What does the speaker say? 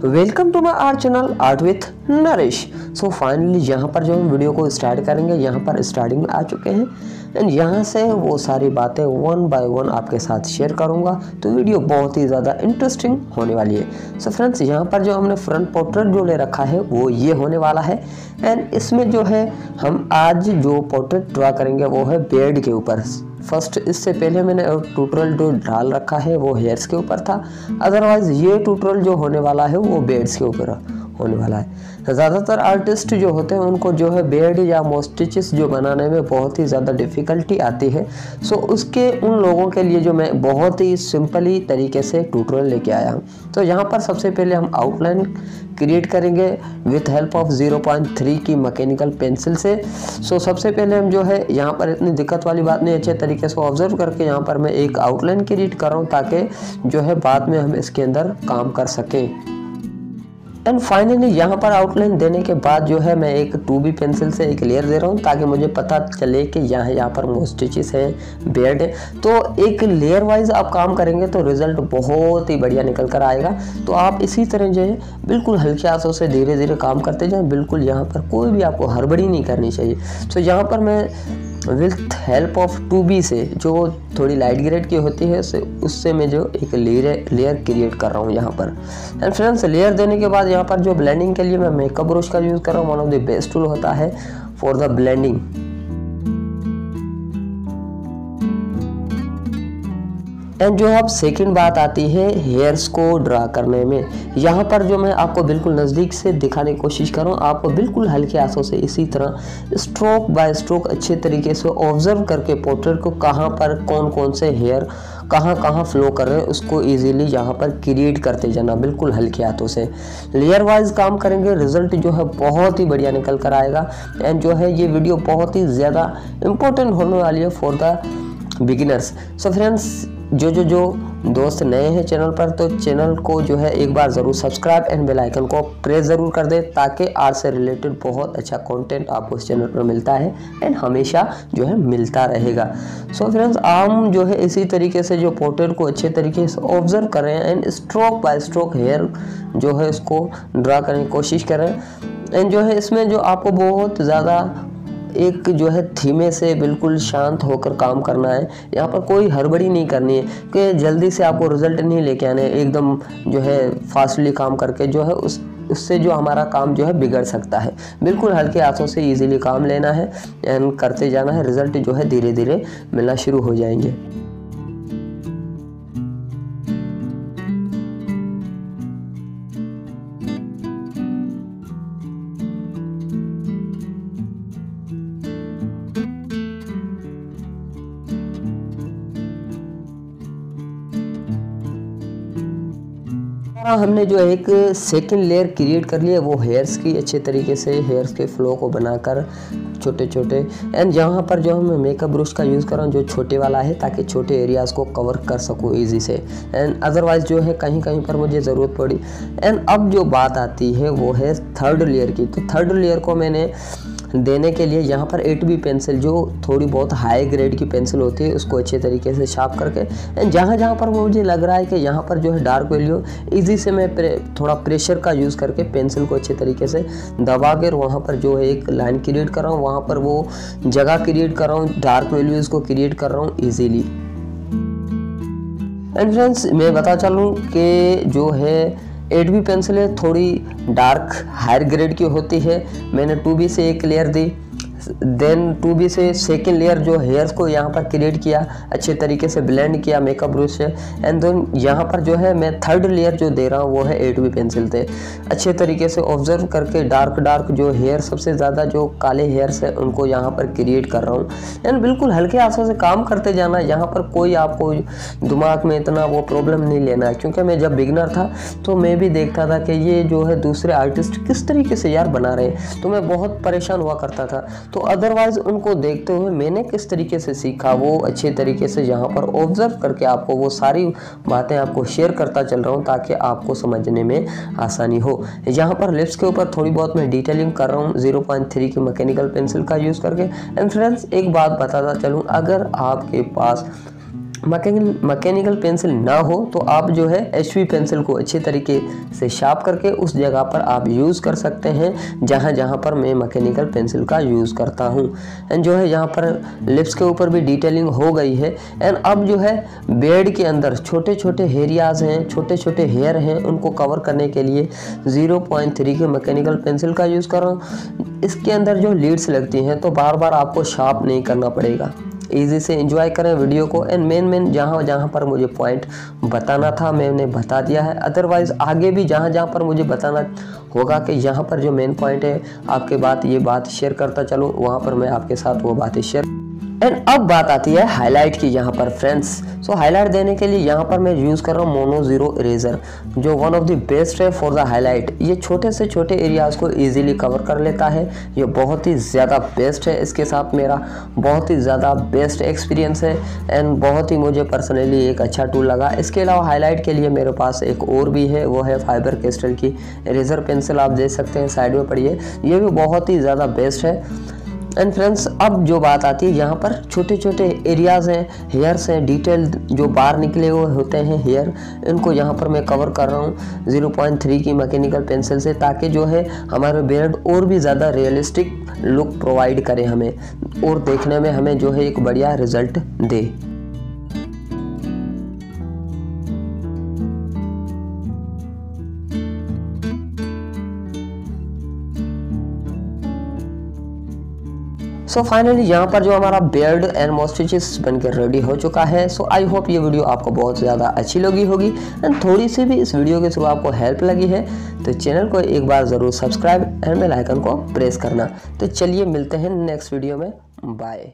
Welcome to my art channel art with Naresh. So finally यहाँ पर जो हम वीडियो को स्टार्ट करेंगे, यहाँ पर स्टार्टिंग में आ चुके हैं। एंड यहाँ से वो सारी बातें वन बाय वन आपके साथ शेयर करूँगा। तो वीडियो बहुत ही ज़्यादा इंटरेस्टिंग होने वाली है। सो फ्रेंड्स यहाँ पर जो हमने फ्रंट पोर्ट्रेट जो ले रखा है, वो ये होने वाला है। एंड इसमें जो है, हम आज जो पोर्ट्रेट ड्रा करेंगे, वो है बेड के ऊपर। फ़र्स्ट इससे पहले मैंने ट्यूटोरियल जो डाल रखा है, वो हेयर्स के ऊपर था। अदरवाइज़ ये ट्यूटोरियल जो होने वाला है, वो बेड्स के ऊपर होने वाला है। ज़्यादातर आर्टिस्ट जो होते हैं उनको जो है बेड या मोस्टिचेस जो बनाने में बहुत ही ज़्यादा डिफ़िकल्टी आती है। सो उसके उन लोगों के लिए जो मैं बहुत ही सिंपली तरीके से ट्यूटोरियल लेके आया हूँ। तो यहाँ पर सबसे पहले हम आउटलाइन क्रिएट करेंगे विथ हेल्प ऑफ़ 0.3 की मैकेनिकल पेंसिल से। सो so, सबसे पहले हम जो है यहाँ पर इतनी दिक्कत वाली बात नहीं अच्छे तरीके से ऑब्ज़र्व करके यहाँ पर मैं एक आउटलाइन क्रिएट कर रहा हूँ ताकि जो है बाद में हम इसके अंदर काम कर सकें। एंड फाइनली यहाँ पर आउटलाइन देने के बाद जो है, मैं एक टू बी पेंसिल से एक लेयर दे रहा हूँ ताकि मुझे पता चले कि यहाँ यहाँ पर मोस्टिचेस हैं बेड है। तो एक लेयर वाइज आप काम करेंगे तो रिज़ल्ट बहुत ही बढ़िया निकल कर आएगा। तो आप इसी तरह जो है, बिल्कुल हल्के हाथों से धीरे धीरे काम करते जाएँ। बिल्कुल यहाँ पर कोई भी आपको हड़बड़ी नहीं करनी चाहिए। तो यहाँ पर मैं with help of two B से, जो थोड़ी लाइट ग्रेड की होती है उससे उससे मैं जो एक लेयर लेयर क्रिएट कर रहा हूँ यहाँ पर। एंड फ्रेंड्स लेयर देने के बाद यहाँ पर जो ब्लेंडिंग के लिए मैं मेकअप ब्रश का यूज़ कर रहा हूँ one of the best tool होता है फॉर द ब्लेंडिंग एंड जो अब सेकंड बात आती है हेयर्स को ड्रा करने में, यहाँ पर जो मैं आपको बिल्कुल नज़दीक से दिखाने की कोशिश करूँ आपको बिल्कुल हल्के हाथों से इसी तरह स्ट्रोक बाय स्ट्रोक अच्छे तरीके से ऑब्ज़र्व करके पोर्ट्रेट को कहाँ पर कौन कौन से हेयर कहाँ कहाँ फ्लो कर रहे हैं, उसको इजीली यहाँ पर क्रिएट करते जाना बिल्कुल हल्के हाथों से। लेयर वाइज काम करेंगे रिज़ल्ट जो है बहुत ही बढ़िया निकल कर आएगा। एंड जो है ये वीडियो बहुत ही ज़्यादा इम्पोर्टेंट होने वाली है for the beginners so friends जो जो जो दोस्त नए हैं चैनल पर तो चैनल को जो है एक बार ज़रूर सब्सक्राइब एंड बेल आइकन को प्रेस ज़रूर कर दें ताकि आर्ट से रिलेटेड बहुत अच्छा कंटेंट आपको इस चैनल पर मिलता है एंड हमेशा जो है मिलता रहेगा। सो so फ्रेंड्स हम जो है इसी तरीके से जो पोर्ट्रेट को अच्छे तरीके से ऑब्ज़र्व करें and stroke by stroke hair जो है इसको ड्रा करने की कोशिश करें एंड जो है इसमें जो आपको बहुत ज़्यादा एक जो है थीमे से बिल्कुल शांत होकर काम करना है। यहाँ पर कोई हड़बड़ी नहीं करनी है कि जल्दी से आपको रिज़ल्ट नहीं लेके आने, एकदम जो है फास्टली काम करके जो है उस, उससे जो हमारा काम जो है बिगड़ सकता है। बिल्कुल हल्के हाथों से इजीली काम लेना है एंड करते जाना है रिज़ल्ट जो है धीरे धीरे मिलना शुरू हो जाएँगे। हमने जो एक सेकंड लेयर क्रिएट कर लिया वो हेयर्स की अच्छे तरीके से हेयर्स के फ्लो को बनाकर छोटे छोटे एंड यहाँ पर जो हम मेकअप ब्रश का यूज़ कर रहा हूँ, जो छोटे वाला है, ताकि छोटे एरियाज़ को कवर कर सकूँ ईजी से। एंड अदरवाइज़ जो है कहीं कहीं पर मुझे ज़रूरत पड़ी। एंड अब जो बात आती है, वो है थर्ड लेयर की। तो थर्ड लेयर को मैंने देने के लिए यहाँ पर एट बी पेंसिल जो थोड़ी बहुत हाई ग्रेड की पेंसिल होती है उसको अच्छे तरीके से शार्प करके एंड जहाँ जहाँ पर मुझे लग रहा है कि यहाँ पर जो है डार्क वैल्यू ईजी से मैं प्रे, थोड़ा प्रेशर का यूज़ करके पेंसिल को अच्छे तरीके से दबा कर वहाँ पर जो है एक लाइन क्रिएट कर रहा हूँ वहाँ पर वो जगह क्रिएट कर रहा हूँ डार्क वैल्यूज़ को क्रिएट कर रहा हूँ ईजीली एंड फ्रेंड्स मैं बता चलूँ कि जो है एट बी पेंसिलें थोड़ी डार्क, हायर ग्रेड की होती है। मैंने टू बी से एक लेयर दी। देन टू बी से सेकेंड लेयर जो हेयर्स को यहाँ पर क्रिएट किया, अच्छे तरीके से ब्लेंड किया मेकअप ब्रश से एंड देन यहाँ पर जो है मैं थर्ड लेयर जो दे रहा हूँ, वो है एट बी पेंसिल से अच्छे तरीके से ऑब्ज़र्व करके डार्क डार्क जो हेयर सबसे ज़्यादा जो काले हेयर्स है, उनको यहाँ पर क्रिएट कर रहा हूँ। एंड बिल्कुल हल्के हाथों से काम करते जाना, यहाँ पर कोई आपको दिमाग में इतना वो प्रॉब्लम नहीं लेना है। क्योंकि मैं जब बिगनर था तो मैं भी देखता था कि ये जो है दूसरे आर्टिस्ट किस तरीके से यार बना रहे हैं। तो मैं बहुत परेशान हुआ करता था। तो अदरवाइज़ उनको देखते हुए मैंने किस तरीके से सीखा, वो अच्छे तरीके से यहाँ पर ऑब्ज़र्व करके आपको वो सारी बातें आपको शेयर करता चल रहा हूँ ताकि आपको समझने में आसानी हो। यहाँ पर लिप्स के ऊपर थोड़ी बहुत मैं डिटेलिंग कर रहा हूँ ज़ीरो पॉइंट थ्री की मैकेनिकल पेंसिल का यूज़ करके। एंड फ्रेंड्स एक बात बताता चलूँ, अगर आपके पास मैकेनिकल पेंसिल ना हो तो आप जो है एच पेंसिल को अच्छे तरीके से शार्प करके उस जगह पर आप यूज़ कर सकते हैं, जहाँ जहाँ पर मैं मैकेनिकल पेंसिल का यूज़ करता हूँ। एंड जो है यहाँ पर लिप्स के ऊपर भी डिटेलिंग हो गई है। एंड अब जो है बेड के अंदर छोटे छोटे हेरियाज हैं छोटे छोटे हेयर हैं, उनको कवर करने के लिए 0.3 के मैकेनिकल पेंसिल का यूज़ कर रहा हूँ। इसके अंदर जो लीड्स लगती हैं तो बार बार आपको शार्प नहीं करना पड़ेगा। ईजी से इंजॉय करें वीडियो को एंड मेन मेन जहाँ जहाँ पर मुझे पॉइंट बताना था मैंने बता दिया है। अदरवाइज़ आगे भी जहाँ जहाँ पर मुझे बताना होगा कि यहाँ पर जो मेन पॉइंट है, आपके बात, ये बात शेयर करता चलूँ, वहाँ पर मैं आपके साथ वो बातें शेयर एंड अब बात आती है हाईलाइट की यहाँ पर फ्रेंड्स सो हाईलाइट देने के लिए यहाँ पर मैं यूज़ कर रहा हूँ मोनो ज़ीरो इरेजर जो वन ऑफ़ द बेस्ट है फॉर द हाईलाइट ये छोटे से छोटे एरियाज़ को इजीली कवर कर लेता है. ये बहुत ही ज़्यादा बेस्ट है इसके साथ मेरा. बहुत ही ज़्यादा बेस्ट एक्सपीरियंस है एंड बहुत ही मुझे पर्सनली एक अच्छा टूल लगा. इसके अलावा हाईलाइट के लिए मेरे पास एक और भी है, वो है फाइबर क्रिस्टल की इरेजर पेंसिल आप देख सकते हैं साइड में पड़िए ये भी बहुत ही ज़्यादा बेस्ट है. एंड फ्रेंड्स अब जो बात आती है, यहाँ पर छोटे छोटे एरियाज़ हैं हेयर्स हैं डिटेल जो बाहर निकले हुए होते हैं हेयर इनको यहाँ पर मैं कवर कर रहा हूँ। 0.3 की मैकेनिकल पेंसिल से, ताकि जो है, हमारे बेयर्ड और भी ज़्यादा रियलिस्टिक लुक प्रोवाइड करे हमें, और देखने में हमें जो है, एक बढ़िया रिज़ल्ट दे। सो फाइनली यहाँ पर जो हमारा बेयर्ड एंड मोस्टिचेस बनकर रेडी हो चुका है। सो आई होप ये वीडियो आपको बहुत ज़्यादा अच्छी लगी होगी। एंड थोड़ी सी भी इस वीडियो के थ्रू आपको हेल्प लगी है तो चैनल को एक बार ज़रूर सब्सक्राइब एंड बेल आइकन को प्रेस करना। तो चलिए मिलते हैं नेक्स्ट वीडियो में। बाय